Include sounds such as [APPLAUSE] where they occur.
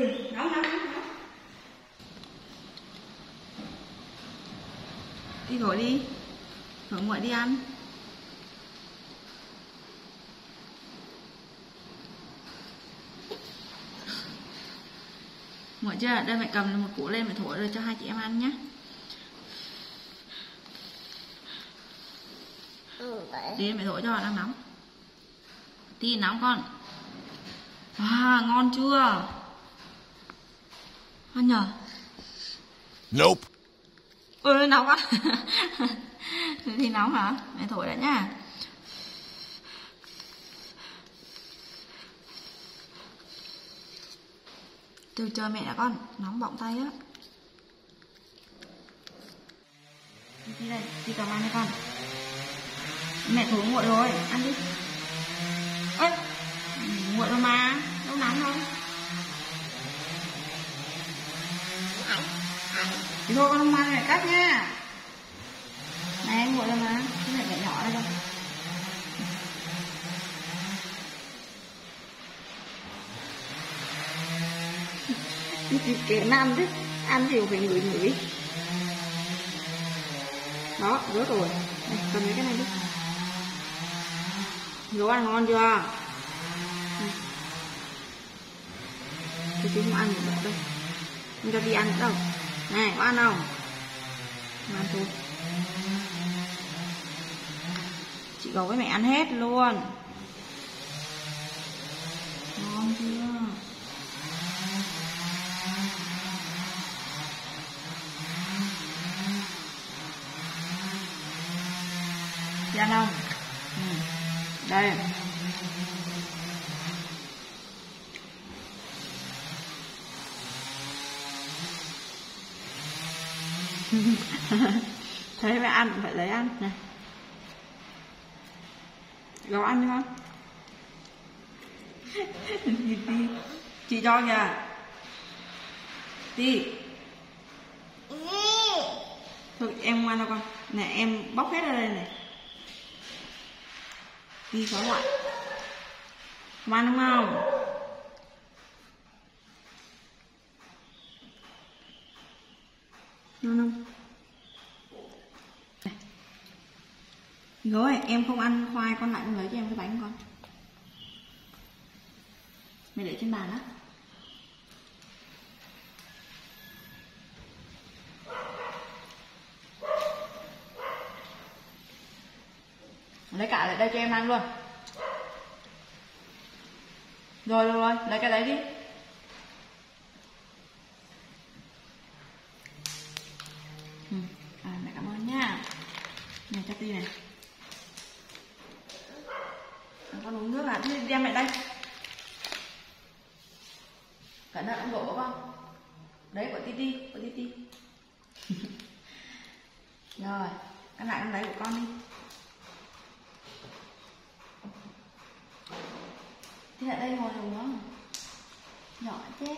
ừ đi gọi đi. Gọi muội đi ăn. Muội chưa? Đây mẹ cầm một củ lên mẹ thổi rồi cho hai chị em ăn nhé ừ, đi mẹ thổi cho đang nóng. Tí nóng con. À ngon chưa? Ăn nhờ. Nope. ôi nóng quá. [LAUGHS] Thì nóng hả? Mẹ thổi đã nhá. Từ chờ mẹ đã con nóng bỏng tay á. Đi đây đi cầm ăn đi con. Mẹ thổi nguội rồi ăn đi ơi nguội rồi mà đâu nóng đâu thì con không mang mẹ cắt nha. Này, em nguội rồi mà. Cái này mẹ nhỏ đây đâu. Chị kể ăn chứ. Ăn thì phải ngửi ngửi. đó, rớt rồi. Này, cầm lấy cái này đi. Đồ ăn ngon chưa? Thì chúng không ăn được đâu. Không cho đi ăn nữa đâu này có ăn không ăn thôi chị gấu với mẹ ăn hết luôn ngon chưa Chị ăn không? Ừ. Đây. [LAUGHS] Thấy phải ăn phải lấy ăn này. Gấu ăn [LAUGHS] đi không? chị, cho kìa. Đi. Thôi em ngoan đâu con. Nè em bóc hết ra đây này. Đi xóa lại. ngoan đúng không? Ngon không? Này. Rồi, em không ăn khoai, con lại con lấy cho em cái bánh con. Mày để trên bàn á. Lấy cả lại đây cho em ăn luôn. Rồi rồi rồi, lấy cái đấy đi. Này này. Con uống nước à, thế đem lại đây. Cẩn thận ông đổ không? con. Đấy của Titi, của Titi. [LAUGHS] rồi, ăn lại con đấy của con đi. Thế lại đây ngồi được không? Nhỏ chết